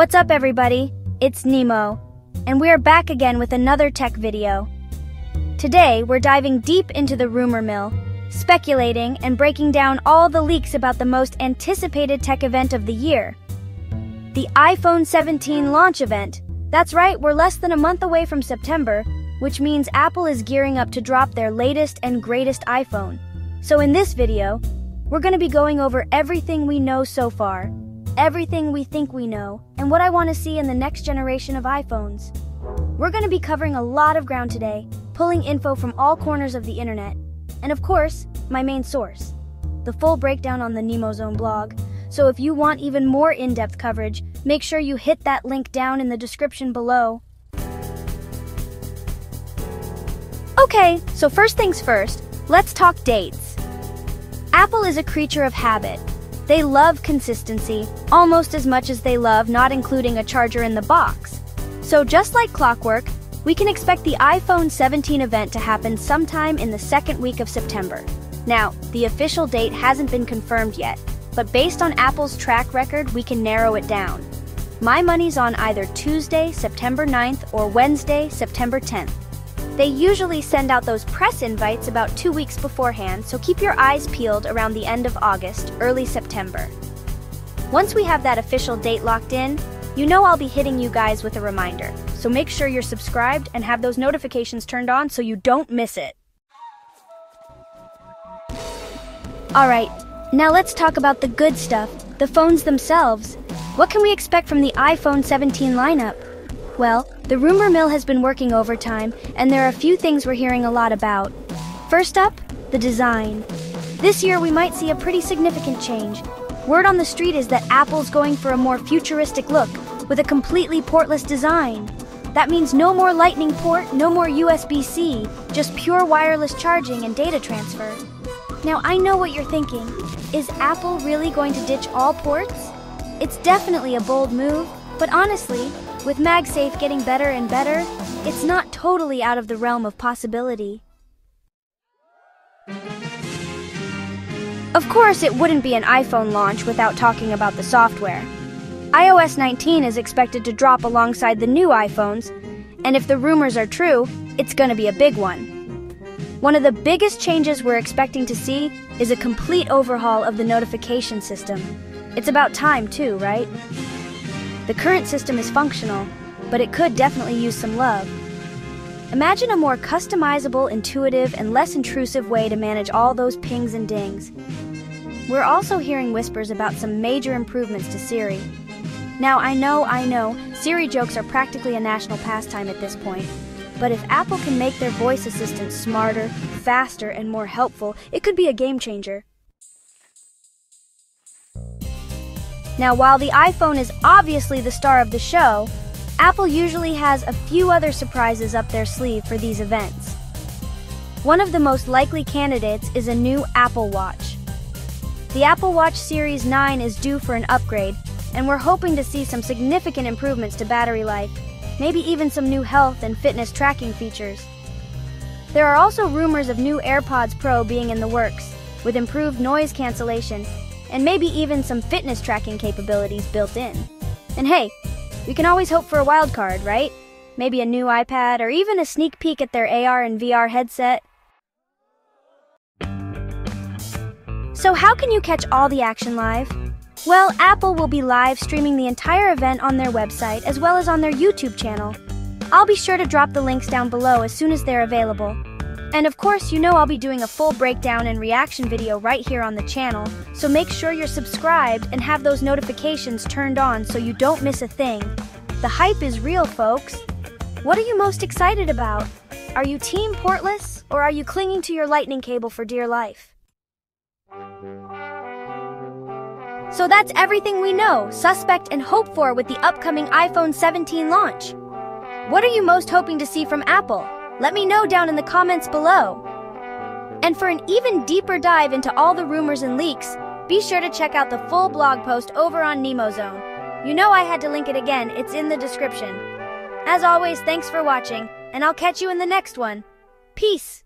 What's up everybody? It's Nimo, and we're back again with another tech video. Today, we're diving deep into the rumor mill, speculating and breaking down all the leaks about the most anticipated tech event of the year. The iPhone 17 launch event. That's right, we're less than a month away from September, which means Apple is gearing up to drop their latest and greatest iPhone. So in this video, we're going to be going over everything we know so far, everything we think we know, and what I want to see in the next generation of iPhones. We're going to be covering a lot of ground today, pulling info from all corners of the internet, and of course, my main source, the full breakdown on the Nimo Zone blog. So if you want even more in-depth coverage, make sure you hit that link down in the description below. Okay, so first things first, let's talk dates. Apple is a creature of habit. They love consistency, almost as much as they love not including a charger in the box. So just like clockwork, we can expect the iPhone 17 event to happen sometime in the second week of September. Now, the official date hasn't been confirmed yet, but based on Apple's track record, we can narrow it down. My money's on either Tuesday, September 9th or Wednesday, September 10th. They usually send out those press invites about two weeks beforehand, so keep your eyes peeled around the end of August, early September. Once we have that official date locked in, you know I'll be hitting you guys with a reminder, so make sure you're subscribed and have those notifications turned on so you don't miss it. Alright, now let's talk about the good stuff, the phones themselves. What can we expect from the iPhone 17 lineup? Well, the rumor mill has been working overtime, and there are a few things we're hearing a lot about. First up, the design. This year we might see a pretty significant change. Word on the street is that Apple's going for a more futuristic look, with a completely portless design. That means no more Lightning port, no more USB-C, just pure wireless charging and data transfer. Now I know what you're thinking. Is Apple really going to ditch all ports? It's definitely a bold move, but honestly, with MagSafe getting better and better, it's not totally out of the realm of possibility. Of course, it wouldn't be an iPhone launch without talking about the software. iOS 19 is expected to drop alongside the new iPhones, and if the rumors are true, it's going to be a big one. One of the biggest changes we're expecting to see is a complete overhaul of the notification system. It's about time, too, right? The current system is functional, but it could definitely use some love. Imagine a more customizable, intuitive, and less intrusive way to manage all those pings and dings. We're also hearing whispers about some major improvements to Siri. Now, I know, I know, Siri jokes are practically a national pastime at this point. But if Apple can make their voice assistant smarter, faster, and more helpful, it could be a game changer. Now, while the iPhone is obviously the star of the show, Apple usually has a few other surprises up their sleeve for these events. One of the most likely candidates is a new Apple Watch. The Apple Watch Series 9 is due for an upgrade, and we're hoping to see some significant improvements to battery life maybe even some new health and fitness tracking features. There are also rumors of new AirPods Pro being in the works, with improved noise cancellation, and maybe even some fitness tracking capabilities built in. And hey, we can always hope for a wild card, right? Maybe a new iPad or even a sneak peek at their AR and VR headset. So, how can you catch all the action live? Well, Apple will be live streaming the entire event on their website as well as on their YouTube channel. I'll be sure to drop the links down below as soon as they're available. And of course, you know I'll be doing a full breakdown and reaction video right here on the channel, so make sure you're subscribed and have those notifications turned on so you don't miss a thing. The hype is real, folks. What are you most excited about? Are you Team Portless, or are you clinging to your lightning cable for dear life? So that's everything we know, suspect, and hope for with the upcoming iPhone 17 launch. What are you most hoping to see from Apple? Let me know down in the comments below. And for an even deeper dive into all the rumors and leaks, be sure to check out the full blog post over on NimoZone. You know I had to link it again, it's in the description. As always, thanks for watching, and I'll catch you in the next one. Peace!